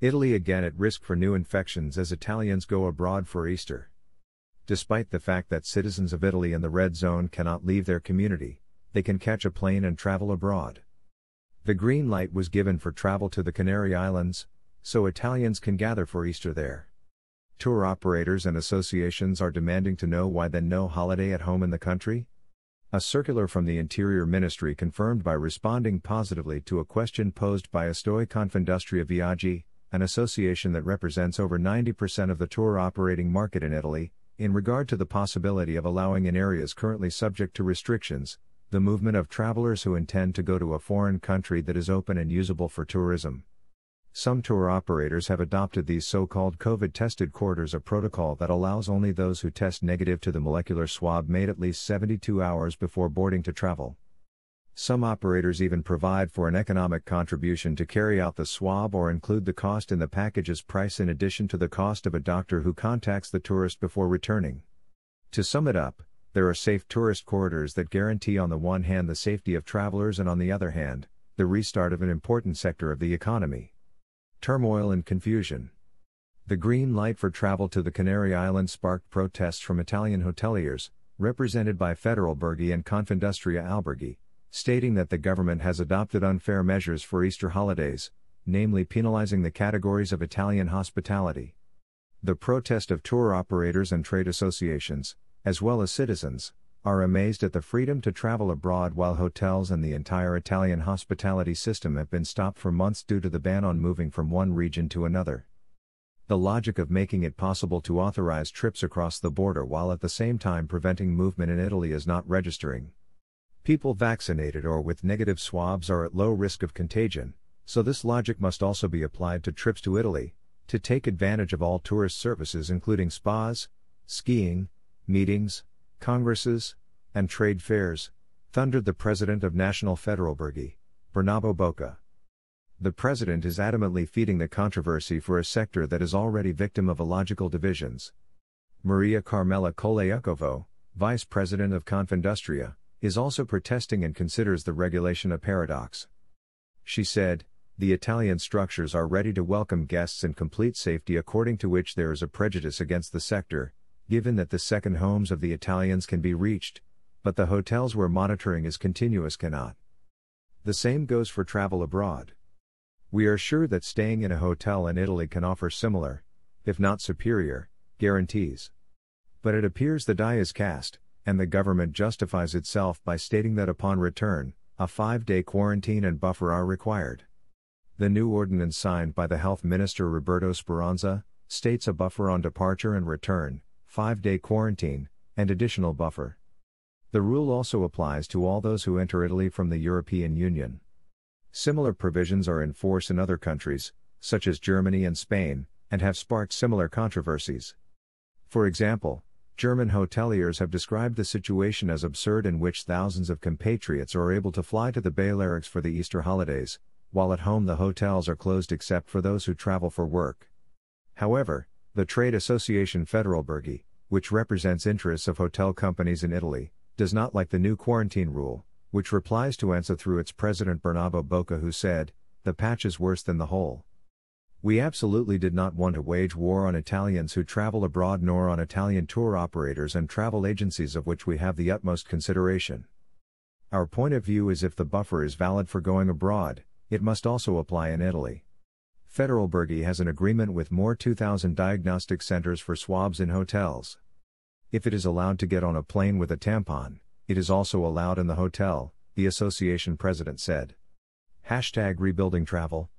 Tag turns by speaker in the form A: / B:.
A: Italy again at risk for new infections as Italians go abroad for Easter. Despite the fact that citizens of Italy in the red zone cannot leave their community, they can catch a plane and travel abroad. The green light was given for travel to the Canary Islands, so Italians can gather for Easter there. Tour operators and associations are demanding to know why then no holiday at home in the country? A circular from the Interior Ministry confirmed by responding positively to a question posed by Astoi Confindustria Viaggi, an association that represents over 90% of the tour operating market in Italy, in regard to the possibility of allowing in areas currently subject to restrictions, the movement of travelers who intend to go to a foreign country that is open and usable for tourism. Some tour operators have adopted these so called COVID tested corridors, a protocol that allows only those who test negative to the molecular swab made at least 72 hours before boarding to travel. Some operators even provide for an economic contribution to carry out the swab or include the cost in the package's price in addition to the cost of a doctor who contacts the tourist before returning. To sum it up, there are safe tourist corridors that guarantee on the one hand the safety of travelers and on the other hand, the restart of an important sector of the economy. Turmoil and confusion. The green light for travel to the Canary Islands sparked protests from Italian hoteliers, represented by Federalberghi and Confindustria Alberghi, stating that the government has adopted unfair measures for Easter holidays, namely penalizing the categories of Italian hospitality. The protest of tour operators and trade associations, as well as citizens, are amazed at the freedom to travel abroad while hotels and the entire Italian hospitality system have been stopped for months due to the ban on moving from one region to another. The logic of making it possible to authorize trips across the border while at the same time preventing movement in Italy is not registering. People vaccinated or with negative swabs are at low risk of contagion, so this logic must also be applied to trips to Italy, to take advantage of all tourist services including spas, skiing, meetings, congresses, and trade fairs, thundered the president of National Federalberghi, Bernabo Bocca. The president is adamantly feeding the controversy for a sector that is already victim of illogical divisions. Maria Carmela Colaiacovo, vice president of Confindustria, is also protesting and considers the regulation a paradox. She said, the Italian structures are ready to welcome guests in complete safety, according to which there is a prejudice against the sector, given that the second homes of the Italians can be reached, but the hotels where monitoring is continuous cannot. The same goes for travel abroad. We are sure that staying in a hotel in Italy can offer similar, if not superior, guarantees. But it appears the die is cast, and the government justifies itself by stating that upon return, a five day quarantine and buffer are required. The new ordinance signed by the Health Minister Roberto Speranza states a buffer on departure and return, 5 day quarantine, and additional buffer. The rule also applies to all those who enter Italy from the European Union. Similar provisions are in force in other countries, such as Germany and Spain, and have sparked similar controversies. For example, German hoteliers have described the situation as absurd in which thousands of compatriots are able to fly to the Balearics for the Easter holidays, while at home the hotels are closed except for those who travel for work. However, the trade association Federalberghi, which represents interests of hotel companies in Italy, does not like the new quarantine rule, which replies to ANSA through its president Bernabo Bocca, who said, The patch is worse than the whole. We absolutely did not want to wage war on Italians who travel abroad nor on Italian tour operators and travel agencies of which we have the utmost consideration. Our point of view is if the buffer is valid for going abroad, it must also apply in Italy. Federalberghi has an agreement with more 2,000 diagnostic centers for swabs in hotels. If it is allowed to get on a plane with a tampon, it is also allowed in the hotel, the association president said. Hashtag rebuilding travel.